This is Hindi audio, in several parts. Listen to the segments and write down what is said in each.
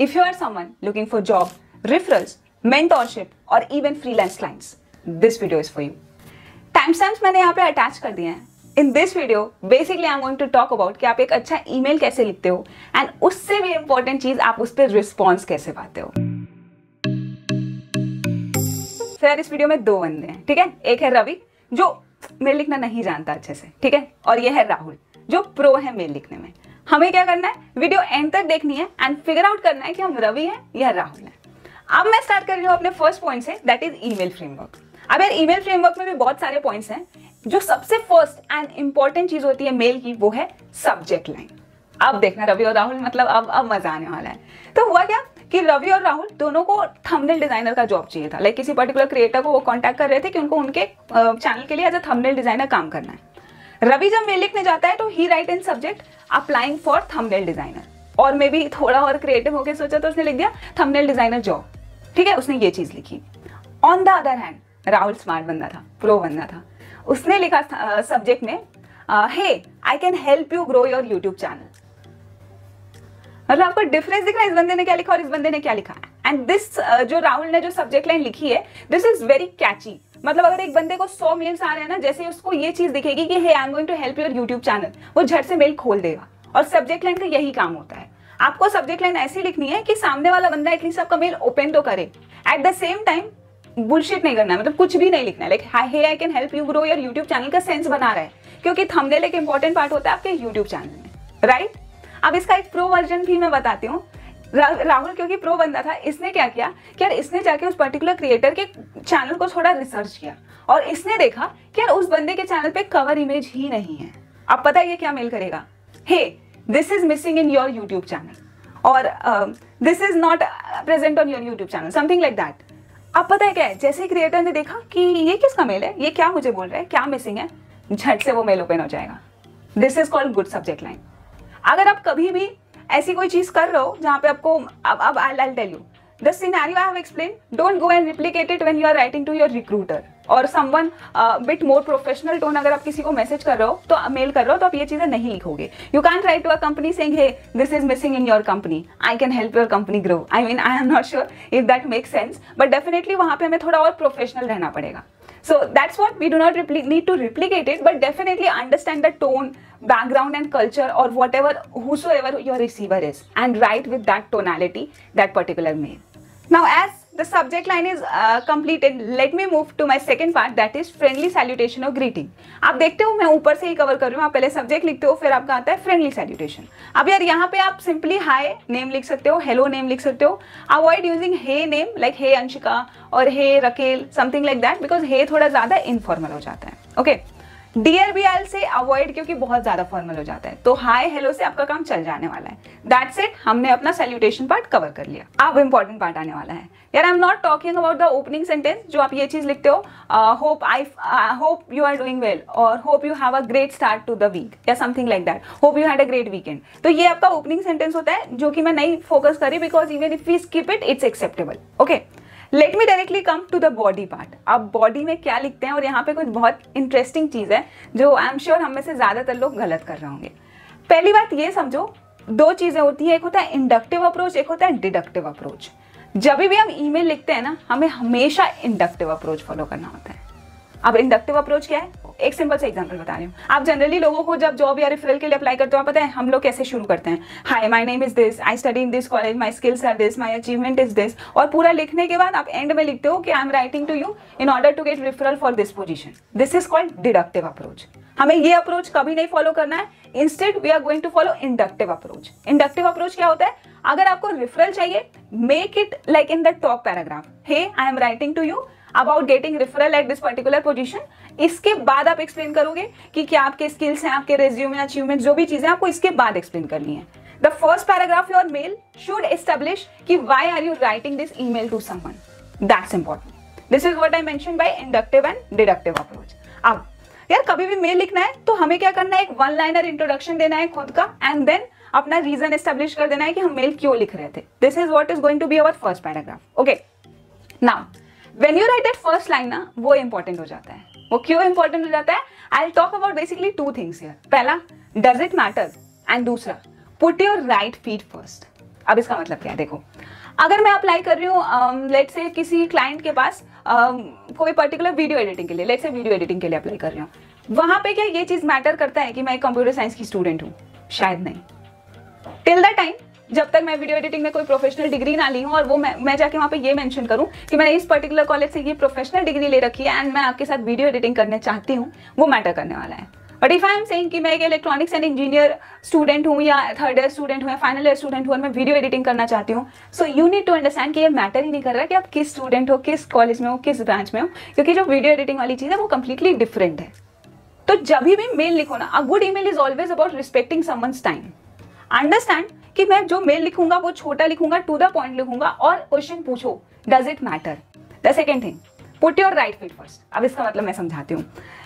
If you are someone looking for job, referrals, mentorship or even freelance clients, this video is for you. Timestamps मैंने यहाँ पे अटैच कर दिए हैं। In this video basically I am going to talk about कि आप एक अच्छा ईमेल कैसे लिखते हो एंड उससे भी इंपॉर्टेंट चीज़ आप उस पर रिस्पॉन्स कैसे पाते हो। फिर इस वीडियो में दो बंदे हैं ठीक है? एक है रवि जो मेल लिखना नहीं जानता अच्छे से ठीक है? और ये है राहुल जो प्रो है मेल लिखने में। हमें क्या करना है? वीडियो एंड तक देखनी है एंड फिगर आउट करना है कि हम रवि हैं या राहुल हैं। अब मैं स्टार्ट कर रही हूँ अपने फ़र्स्ट पॉइंट से दैट इज़ ईमेल फ्रेमवर्क अब यार ईमेल फ्रेमवर्क में भी बहुत सारे पॉइंट्स हैं, जो सबसे फ़र्स्ट एंड इंपॉर्टेंट चीज़ होती है मेल की, वो है सब्जेक्ट लाइन अब देखना, रवि और राहुल मतलब अब अब मज़ा आने वाला है। तो हुआ क्या कि रवि और राहुल दोनों को थंबनेल डिज़ाइनर का जॉब चाहिए था। लाइक किसी पर्टिकुलर क्रिएटर को वो कांटेक्ट कर रहे थे कि उनको उनके चैनल के लिए एज अ थंबनेल डिज़ाइनर काम करना है। रवि जब मेल लिखने जाता है तो he write in subject applying for thumbnail designer और मे भी थोड़ा और क्रिएटिव होकर सोचा तो उसने लिख दिया थंबनेल डिज़ाइनर जॉब ठीक है, उसने ये चीज़ लिखी. On the other hand Rahul smart बंदा था प्रो बंदा था. उसने लिखा सब्जेक्ट में hey I can help you grow your YouTube channel मतलब आपको डिफरेंस दिख रहा है इस बंदे ने क्या लिखा और इस बंदे ने क्या लिखा. एंड दिस जो राहुल ने जो सब्जेक्ट लाइन लिखी है दिस इज़ वेरी कैची मतलब अगर एक बंदे को सौ मेल्स आ रहे हैं ना, जैसे उसको ये चीज़ दिखेगी कि hey I am going to help your YouTube channel वो झट से मेल खोल देगा। और सब्जेक्ट लाइन का यही काम होता है। आपको सब्जेक्ट लाइन ऐसी लिखनी है कि सामने वाला बंदा एटलीस्ट आपका मेल ओपन तो करे। At the same time bullshit नहीं करना मतलब कुछ भी नहीं लिखना like hey I can help you grow your YouTube channel का सेंस बना रहा है। क्योंकि थंबनेल एक इंपॉर्टेंट पार्ट होता है आपके यूट्यूब चैनल में राइट अब इसका एक प्रो वर्जन भी मैं बताती हूँ। राहुल क्योंकि प्रो बंदा था, इसने क्या किया कि यार इसने जाके उस पर्टिकुलर क्रिएटर के चैनल को थोड़ा रिसर्च किया और इसने देखा कि यार उस बंदे के चैनल पे कवर इमेज ही नहीं है। अब पता है ये क्या मेल करेगा? Hey this is missing in your YouTube channel और this is not present on your YouTube channel something like that अब पता है क्या है? जैसे क्रिएटर ने देखा कि ये किसका मेल है? ये क्या मुझे बोल रहा है? क्या मिसिंग है? झट से वो मेल ओपन हो जाएगा। This is called good subject line अगर आप कभी भी ऐसी कोई चीज़ कर रहे हो जहाँ पे आपको, अब अब I I tell you the scenario I have explain don't go and replicate it when you are writing to your recruiter और someone bit more professional tone अगर आप किसी को मैसेज कर रहे हो तो मेल कर रहे हो तो आप ये चीज़ें नहीं लिखोगे. You can write to a company saying hey this is missing in your company I can help your company grow I mean I am not sure if that make sense but definitely वहाँ पे हमें थोड़ा और प्रोफेशनल रहना पड़ेगा. So that's what we do not need to replicate it but definitely understand the tone background and culture or whatever whosoever your receiver is and write with that tonality that particular mail. Now as the subject line is uh, completed. Let me move to my second part that is friendly salutation or greeting. आप देखते हो मैं ऊपर से ही कवर कर रही हूँ। आप पहले सब्जेक्ट लिखते हो फिर आपका आता है फ्रेंडली सैल्यूटेशन अब यार यहाँ पे आप सिंपली हाय नेम लिख सकते हो हेलो नेम लिख सकते हो। Avoid using hey name like hey Anshika और hey Raquel something like that because hey थोड़ा ज़्यादा इनफॉर्मल हो जाता है। Okay okay? Dear B L से अवॉइड क्योंकि बहुत ज़्यादा फॉर्मल हो जाता है। तो हाई हेलो से आपका काम चल जाने वाला है। दैट्स इट हमने अपना सैल्यूटेशन पार्ट कवर कर लिया। अब इंपॉर्टेंट पार्ट आने वाला है। यार I am not talking about the opening sentence जो आप ये चीज़ लिखते हो hope I hope you are doing well और hope you have a great start to the week या something like that hope you had a great weekend तो ये आपका ओपनिंग सेंटेंस होता है, जो कि मैं नहीं फोकस करी because even if we skip it it's acceptable okay let me directly come to the body part आप बॉडी में क्या लिखते हैं और यहाँ पे कुछ बहुत इंटरेस्टिंग चीज़ है, जो आई एम श्योर हम में से ज़्यादातर लोग गलत कर रहे होंगे। पहली बात ये समझो, दो चीज़ें होती है, एक होता है इंडक्टिव अप्रोच एक होता है डिडक्टिव अप्रोच जब भी हम ईमेल लिखते हैं ना, हमें हमेशा इंडक्टिव अप्रोच फॉलो करना होता है। अब इंडक्टिव अप्रोच क्या है? एक सिंपल से एग्जांपल बता रही हूँ। आप जनरली लोगों को जब जॉब या रेफरल के लिए अप्लाई करते हो पता है हम लोग कैसे शुरू करते हैं? Hi my name is this I study in this college my skills are this my achievement is this और पूरा लिखने के बाद आप एंड में लिखते हो कि I am writing to you in order to get referral for this position this is called deductive approach हमें ये अप्रोच कभी नहीं फॉलो करना है। Instead we are going to follow inductive approach inductive approach क्या होता है? अगर आपको रेफरल चाहिए make it like in the top paragraph hey I am writing to you about getting referral at this particular position इसके बाद आप एक्सप्लेन करोगे कि क्या आपके स्किल्स हैं, आपके रेज्यूम अचीवमेंट जो भी चीज़ें आपको इसके बाद एक्सप्लेन करनी है। The first paragraph your mail should establish कि why are you writing this email to someone that's important this is what I mention by inductive and deductive approach अब, यार, कभी भी मेल लिखना है तो हमें क्या करना है? एक वन लाइनर इंट्रोडक्शन देना है खुद का एंड देन अपना रीजन एस्टेब्लिश कर देना है कि हम मेल क्यों लिख रहे थे। This is what is going to be our first paragraph okay now when you write at first line ना वो इंपॉर्टेंट हो जाता है। वो क्यों इंपॉर्टेंट हो जाता है? I talk about basically two things here पहला डज इट मैटर एंड दूसरा put your right feet first अब इसका मतलब क्या है? देखो अगर मैं अप्लाई कर रही हूँ लेट से किसी क्लाइंट के पास um, कोई पर्टिकुलर वीडियो एडिटिंग के लिए लेट से वीडियो एडिटिंग के लिए अप्लाई कर रही हूँ वहाँ पे क्या ये चीज़ मैटर करता है कि मैं कंप्यूटर साइंस की स्टूडेंट हूँ? शायद नहीं। टिल द टाइम जब तक मैं वीडियो एडिटिंग में कोई प्रोफेशनल डिग्री ना ली हूँ और वो मैं मैं जाके वहाँ पे ये मेंशन करूँ कि मैंने इस पर्टिकुलर कॉलेज से ये प्रोफेशनल डिग्री ले रखी है एंड मैं आपके साथ वीडियो एडिटिंग करने चाहती हूँ, वो मैटर करने वाला है। But if I am saying कि मैं एक इलेक्ट्रॉनिक्स एंड इंजीनियर स्टूडेंट हूँ या थर्ड ईयर स्टूडेंट हूँ या फाइनल ईयर स्टूडेंट हूँ और मैं वीडियो एडिटिंग करना चाहती हूँ so you need to understand कि ये मैटर ही नहीं कर रहा कि आप किस स्टूडेंट हो, किस कॉलेज में हो, किस ब्रांच में हो, क्योंकि जो वीडियो एडिटिंग वाली चीज़ है वो कंप्लीटली डिफरेंट है। तो जब भी मेल लिखो ना a good email is always about respecting someone's time understand कि मैं जो मेल लिखूँगा, वो छोटा लिखूँगा टू द पॉइंट लिखूँगा और क्वेश्चन पूछो does it matter the second thing put your right fit first अब इसका मतलब मैं समझाती हूँ।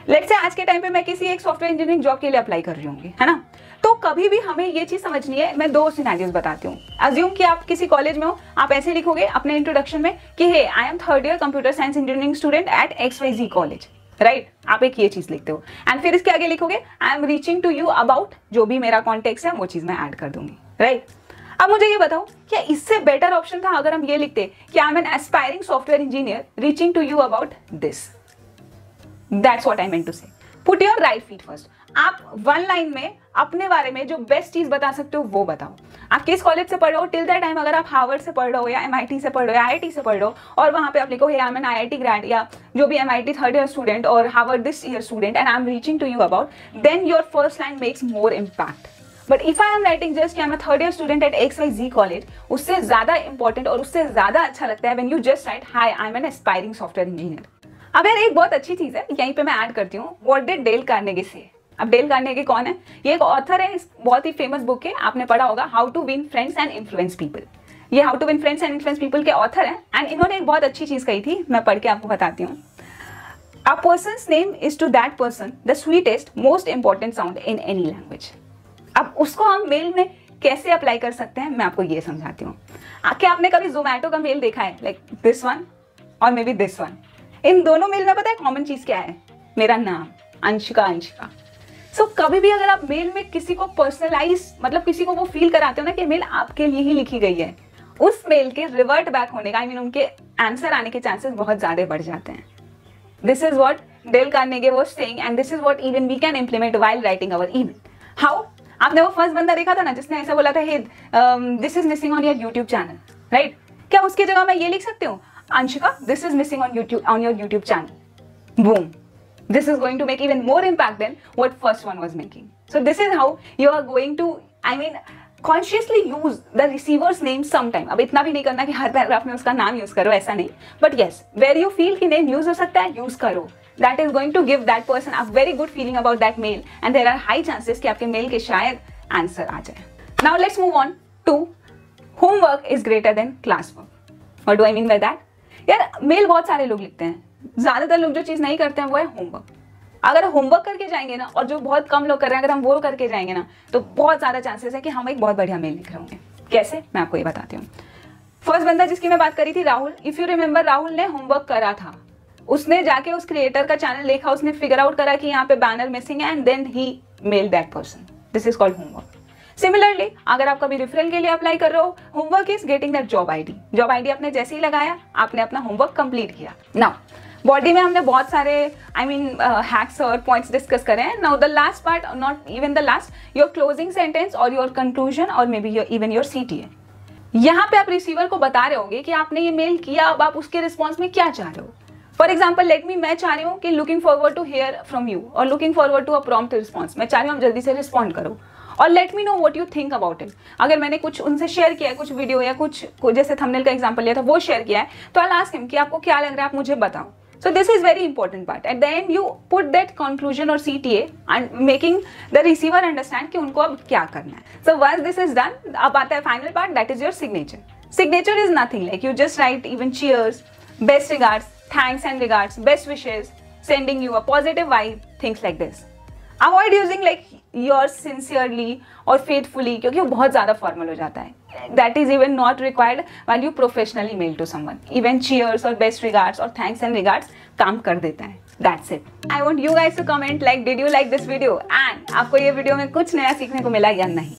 लेट से आज के टाइम पे मैं किसी एक सॉफ्टवेयर इंजीनियरिंग जॉब के लिए अप्लाई कर रही हूँ है ना? तो कभी भी हमें ये चीज़ समझनी है, मैं दो सिनेरियोज बताती हूँ। अज्यूम कि आप किसी कॉलेज में हो, आप ऐसे लिखोगे अपने इंट्रोडक्शन में कि hey I am third year computer science engineering student at X Y Z college right आप एक ये चीज़ लिखते हो। एंड फिर इसके आगे लिखोगे I am reaching to you about जो भी मेरा कॉन्टेक्ट है, वो चीज़ मैं ऐड कर दूँगी. राइट? अब मुझे ये बताओ, क्या इससे बेटर ऑप्शन था अगर हम ये लिखते कि I am an aspiring software engineer reaching to you about this that's what I to say put your right feet first आप वन लाइन में, अपने बारे में जो बेस्ट चीज़ बता सकते हो, वो बताओ। आप किस कॉलेज से पढ़ रहे हो? टिल द टाइम अगर आप हार्वर्ड से पढ़ रहे हो या एमआईटी से पढ़ रहे हो या आईआईटी से पढ़ रहे हो, और वहाँ पे आप लिखो hey I am an IIT grade या जो भी एमआईटी थर्ड ईयर स्टूडेंट और Harvard this year student and I am reaching to you about then your first line makes more impact but if I am writing just I am third year student at X Y Z college उससे ज़्यादा इंपॉर्टेंट और उससे ज़्यादा अच्छा लगता है when you just write hi I am an aspiring software engineer अब यार, एक बहुत अच्छी चीज़ है, यहीं पे मैं ऐड करती हूँ वॉट डिड डेल कार्नेगी से अब डेल कार्नेगी कौन है? ये एक ऑथर है, इस बहुत ही फ़ेमस बुक है आपने पढ़ा होगा how to win friends and influence people ये how to win friends and influence people के ऑथर हैं एंड इन्होंने एक बहुत अच्छी चीज़ कही थी, मैं पढ़ के आपको बताती हूँ। A person name is to that person the sweetest most important sound in any language अब उसको हम मेल में कैसे अप्लाई कर सकते हैं? मैं आपको ये समझाती हूँ। क्या आपने कभी जोमैटो का मेल देखा है? लाइक दिस वन और मे बी दिस वन इन दोनों मेल में पता है कॉमन चीज़ क्या है? मेरा नाम अंशिका अंशिका। सो so, कभी भी अगर आप मेल में किसी को पर्सनलाइज मतलब किसी को वो फील कराते हो ना कि मेल आपके लिए ही लिखी गई है उस मेल के रिवर्ट बैक होने का आई I मीन mean, उनके आंसर आने के चांसेस बहुत ज़्यादा बढ़ जाते हैं। This is what Dale Carnegie was saying and this is what even we can implement while writing our email how आपने वो फ़र्स्ट बंदा देखा था ना जिसने ऐसा बोला था this is missing on your YouTube channel right क्या उसकी जगह मैं ये लिख सकती हूँ? Anshika this is missing on YouTube on your YouTube channel boom this is going to make even more impact than what first one was making. So this is how you are going to, i mean consciously use the receiver's name sometime अब इतना भी नहीं करना कि हर पैराग्राफ में उसका नाम यूज़ करो, ऐसा नहीं। But yes where you feel कि नेम यूज़ हो सकता है यूज़ करो। That is going to give that person a very good feeling about that mail and there are high chances कि आपके मेल के शायद आंसर आ जाए। Now let's move on to homework is greater than class work what do I mean by that यार मेल बहुत सारे लोग लिखते हैं। ज़्यादातर लोग जो चीज़ नहीं करते हैं, वो है होमवर्क अगर होमवर्क करके जाएँगे ना, और जो बहुत कम लोग कर रहे हैं, अगर हम वो करके जाएँगे ना तो बहुत ज़्यादा चांसेस है कि हम एक बहुत बढ़िया मेल लिख रहे होंगे। कैसे? मैं आपको ये बताती हूँ। फ़र्स्ट बंदा जिसकी मैं बात करी थी, Rahul. If you remember Rahul ने होमवर्क करा था। उसने जाके उस क्रिएटर का चैनल देखा, उसने फिगर आउट करा कि यहाँ पे बैनर मिसिंग है and then he mail that person this is called homework similarly अगर आप कभी रेफरल के लिए अप्लाई कर रहे हो homework is getting that job ID job ID आपने जैसे ही लगाया, आपने अपना होमवर्क कंप्लीट किया। नाउ बॉडी में हमने बहुत सारे आई मीन हैक्स और पॉइंट्स डिस्कस करे हैं. Now the last part not even the last your closing sentence और योर कंक्लूजन और maybe your even your C T A यहाँ पे आप रिसीवर को बता रहे होगे कि आपने ये मेल किया, अब आप उसके रिस्पॉन्स में क्या चाह रहे हो? फॉर एग्ज़ाम्पल लेट मी मैं चाह रही हूँ कि looking forward to hear from you और looking forward to a prompt response मैं चाह रही हूँ आप जल्दी से रिस्पॉन्ड करो. और let me know what you think about it अगर मैंने कुछ उनसे शेयर किया है, कुछ वीडियो या कुछ जैसे थंबनेल का एग्जांपल लिया था, वो शेयर किया है तो आई लास्ट हिम कि आपको क्या लग रहा है, आप मुझे बताओ. So this is very important part. At the end you put that conclusion or CTA and making the receiver understand कि उनको अब क्या करना है. So once this is done, अब आता है final part that is your signature. Signature is nothing like you just write even cheers, best regards, thanks and regards, best wishes, sending you a positive vibe, things like this. Avoid using like your sincerely और फेथफुली क्योंकि वो बहुत ज़्यादा फॉर्मल हो जाता है। That is even not required when you professionally mail to someone even cheers और बेस्ट रिगार्ड्स और थैंक्स एंड रिगार्ड्स काम कर देता है। That's it I want you guys to comment like did you like this video and आपको ये वीडियो में कुछ नया सीखने को मिला या नहीं?